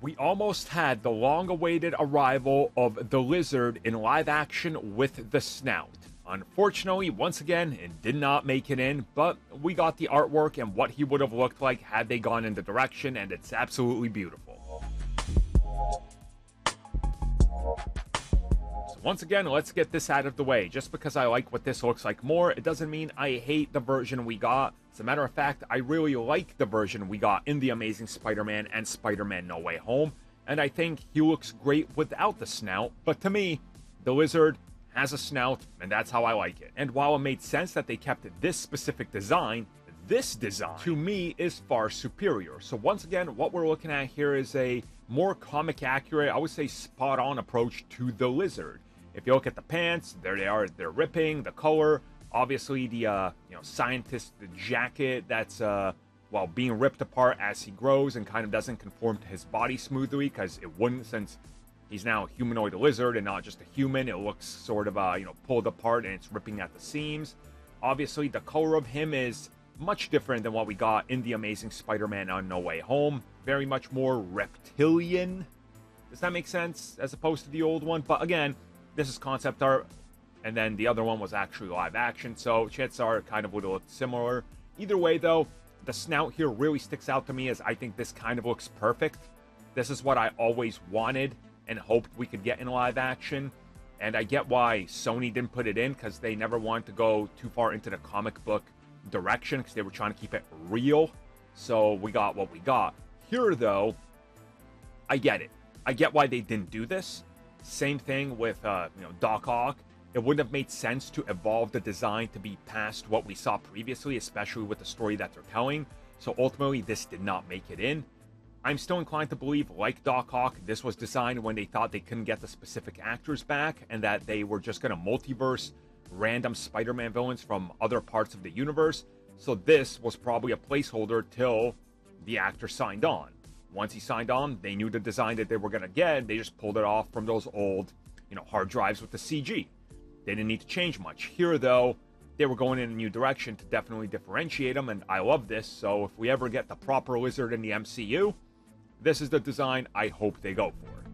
we almost had the long awaited arrival of the lizard in live action with the snout. Unfortunately, once again, it did not make it in, but we got the artwork and what he would have looked like had they gone in the direction, and it's absolutely beautiful. So once again, let's get this out of the way. Just because I like what this looks like more, it doesn't mean I hate the version we got. As a matter of fact, I really like the version we got in The Amazing Spider-Man and Spider-Man No Way Home, and I think he looks great without the snout, but to me, the lizard has a snout, and that's how I like it. And while it made sense that they kept this specific design, this design, to me, is far superior. So once again, what we're looking at here is a more comic accurate, I would say spot on approach to the lizard. If you look at the pants, there they are, they're ripping, the color, obviously the, uh, you know, scientist, the jacket that's, uh, well, being ripped apart as he grows and kind of doesn't conform to his body smoothly because it wouldn't since he's now a humanoid lizard and not just a human. It looks sort of, uh, you know, pulled apart and it's ripping at the seams. Obviously, the color of him is much different than what we got in The Amazing Spider-Man on No Way Home. Very much more reptilian. Does that make sense? As opposed to the old one. But again, this is concept art. And then the other one was actually live action. So chances are kind of would look similar. Either way, though, the snout here really sticks out to me as I think this kind of looks perfect. This is what I always wanted and hoped we could get in live action. And I get why Sony didn't put it in because they never wanted to go too far into the comic book direction because they were trying to keep it real. So we got what we got. Here, though, I get it. I get why they didn't do this. Same thing with uh, you know Doc Ock. It wouldn't have made sense to evolve the design to be past what we saw previously, especially with the story that they're telling. So ultimately, this did not make it in. I'm still inclined to believe, like Doc Ock, this was designed when they thought they couldn't get the specific actors back and that they were just going to multiverse random Spider Man villains from other parts of the universe. So this was probably a placeholder till the actor signed on. Once he signed on, they knew the design that they were going to get. They just pulled it off from those old, you know, hard drives with the CG. They didn't need to change much. Here, though, they were going in a new direction to definitely differentiate them, and I love this. So if we ever get the proper lizard in the MCU, this is the design I hope they go for.